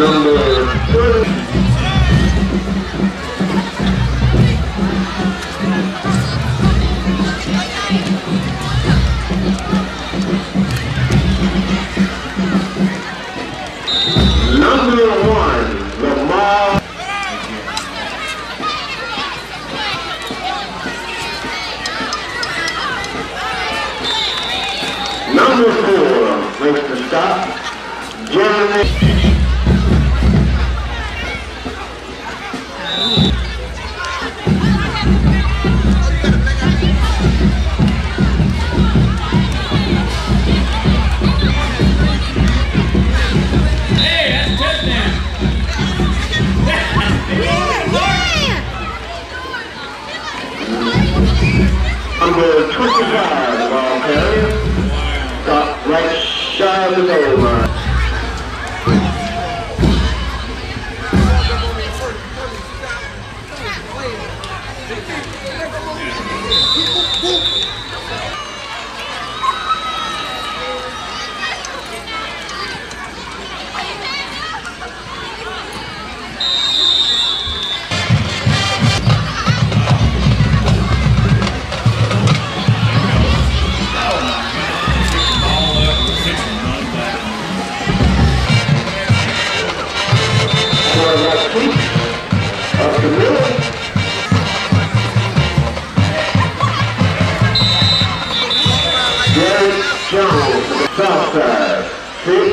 Number 30. Number one, Lamar. Number four, makes the stop, Jeremy. Number 25, the ball carrier. Got right shy of the goal The middle. Derek Jones, to the south side, six.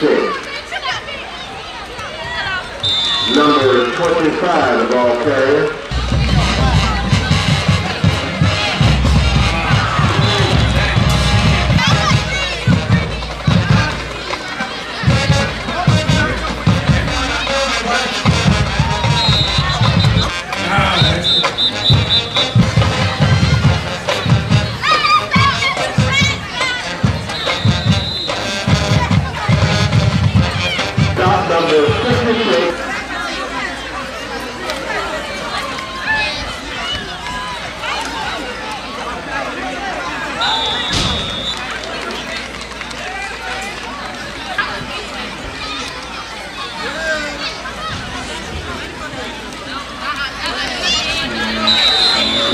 Six. Number 25, the ball carrier. Number 66.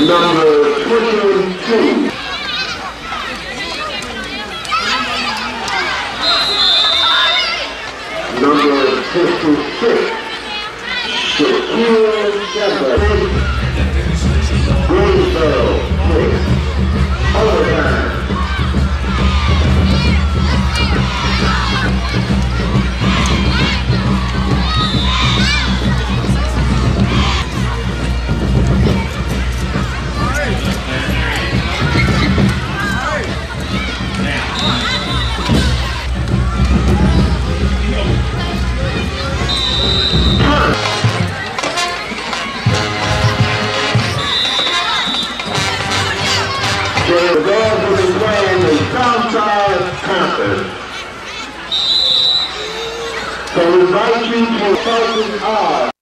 Number 22. Number 56. Shaquille Shepard. Greensboro, So invite you to focus on